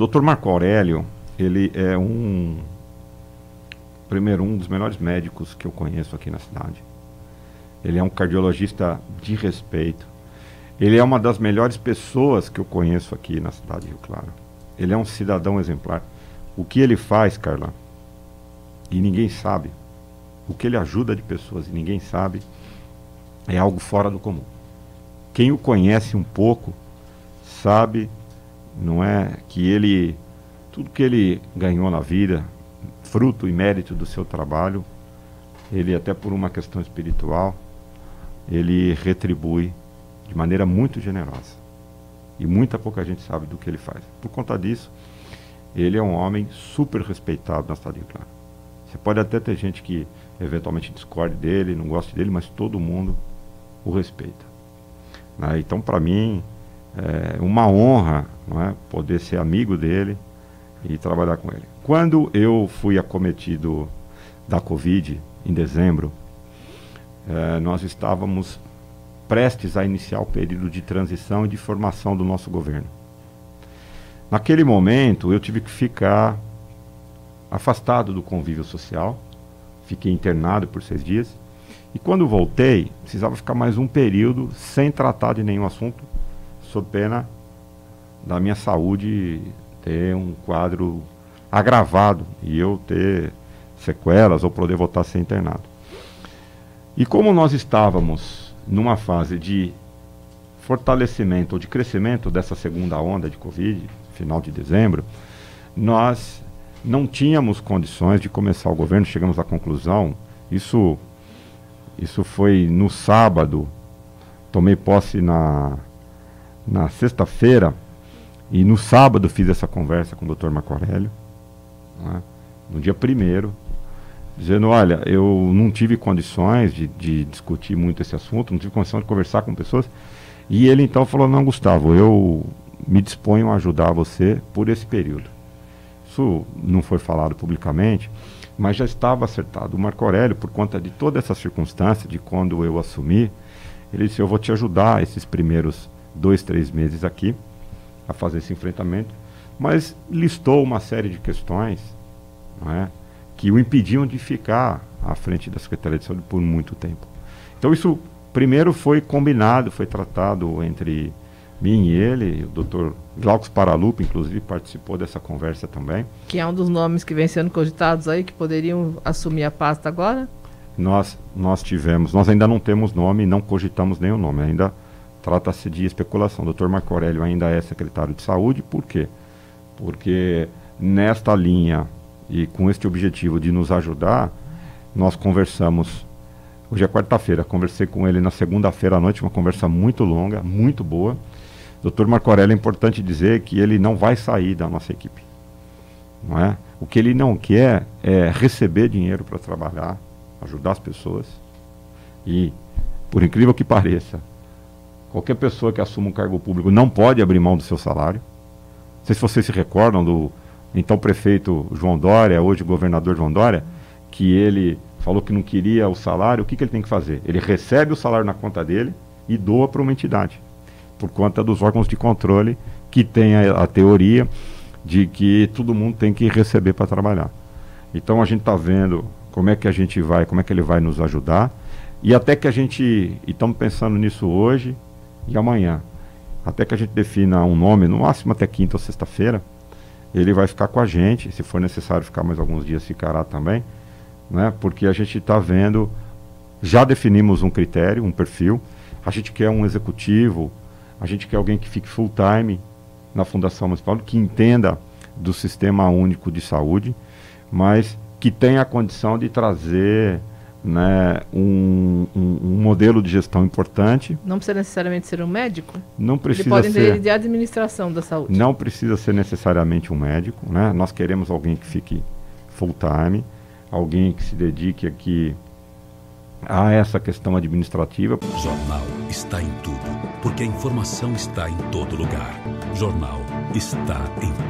Dr. Marco Aurélio, ele é um primeiro um dos melhores médicos que eu conheço aqui na cidade. Ele é um cardiologista de respeito. Ele é uma das melhores pessoas que eu conheço aqui na cidade de Rio Claro. Ele é um cidadão exemplar. O que ele faz, Carla, e ninguém sabe, o que ele ajuda de pessoas e ninguém sabe, é algo fora do comum. Quem o conhece um pouco sabe, não é, que ele tudo que ele ganhou na vida, fruto e mérito do seu trabalho, ele até por uma questão espiritual, ele retribui de maneira muito generosa. E muita pouca gente sabe do que ele faz. Por conta disso, ele é um homem super respeitado na cidade de Claro. Você pode até ter gente que eventualmente discorde dele, não goste dele, mas todo mundo o respeita. Né? Então, para mim, é uma honra é, poder ser amigo dele e trabalhar com ele. Quando eu fui acometido da Covid, em dezembro, é, nós estávamos prestes a iniciar o período de transição e de formação do nosso governo. Naquele momento, eu tive que ficar afastado do convívio social, fiquei internado por seis dias, e quando voltei, precisava ficar mais um período sem tratar de nenhum assunto, sob pena da minha saúde ter um quadro agravado e eu ter sequelas ou poder voltar a ser internado. E como nós estávamos numa fase de fortalecimento ou de crescimento dessa segunda onda de Covid, final de dezembro, nós não tínhamos condições de começar o governo, chegamos à conclusão, isso, isso foi no sábado, tomei posse na, na sexta-feira, e no sábado fiz essa conversa com o Dr. Marco Aurélio, né, no dia primeiro, dizendo, olha, eu não tive condições de, de discutir muito esse assunto, não tive condição de conversar com pessoas, e ele então falou, não, Gustavo, eu me disponho a ajudar você por esse período. Isso não foi falado publicamente, mas já estava acertado. O Marco Aurélio, por conta de toda essa circunstância, de quando eu assumi, ele disse: Eu vou te ajudar esses primeiros dois, três meses aqui a fazer esse enfrentamento, mas listou uma série de questões é, que o impediam de ficar à frente da Secretaria de Saúde por muito tempo. Então, isso primeiro foi combinado, foi tratado entre mim e ele, o doutor Glaucus Paralupo, inclusive, participou dessa conversa também. Que é um dos nomes que vem sendo cogitados aí, que poderiam assumir a pasta agora? Nós, nós tivemos, nós ainda não temos nome, não cogitamos nenhum nome, ainda trata-se de especulação. O doutor Marco Aurélio ainda é secretário de saúde, por quê? Porque nesta linha e com este objetivo de nos ajudar, nós conversamos. Hoje é quarta-feira, conversei com ele na segunda-feira à noite, uma conversa muito longa, muito boa Doutor Marco Aurélio, é importante dizer que ele não vai sair da nossa equipe. Não é? O que ele não quer é receber dinheiro para trabalhar, ajudar as pessoas. E, por incrível que pareça, qualquer pessoa que assuma um cargo público não pode abrir mão do seu salário. Não sei se vocês se recordam do então prefeito João Dória, hoje governador João Dória, que ele falou que não queria o salário, o que, que ele tem que fazer? Ele recebe o salário na conta dele e doa para uma entidade por conta dos órgãos de controle que tem a, a teoria de que todo mundo tem que receber para trabalhar. Então a gente está vendo como é que a gente vai, como é que ele vai nos ajudar e até que a gente estamos pensando nisso hoje e amanhã, até que a gente defina um nome, no máximo até quinta ou sexta-feira, ele vai ficar com a gente, se for necessário ficar mais alguns dias ficará também, né? Porque a gente está vendo, já definimos um critério, um perfil, a gente quer um executivo a gente quer alguém que fique full time na Fundação Municipal, que entenda do sistema único de saúde, mas que tenha a condição de trazer né, um, um, modelo de gestão importante. Não precisa necessariamente ser um médico? Não precisa Ele pode ser. de administração da saúde. Não precisa ser necessariamente um médico. Né? Nós queremos alguém que fique full time, alguém que se dedique aqui a essa questão administrativa. O jornal está em tudo, porque a informação está em todo lugar. Jornal está em tudo.